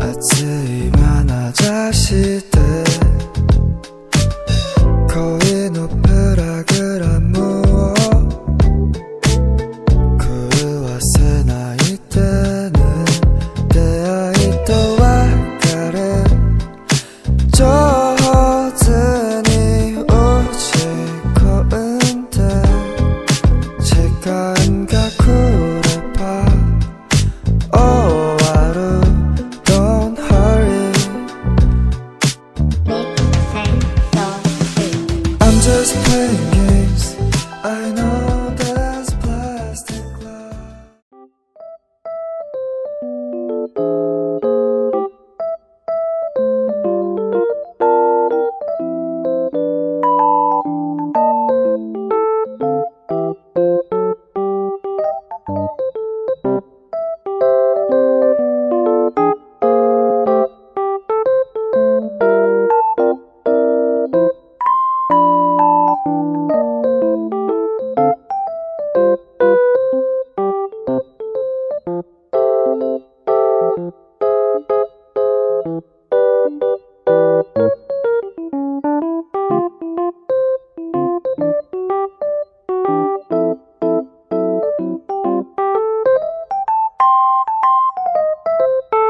아침마다 다시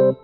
Música